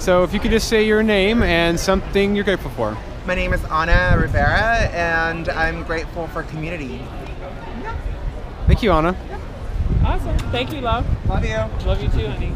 So if you could just say your name and something you're grateful for. My name is Anna Rivera, and I'm grateful for community. Thank you, Anna. Awesome. Thank you, love. Love you. Love you too, honey.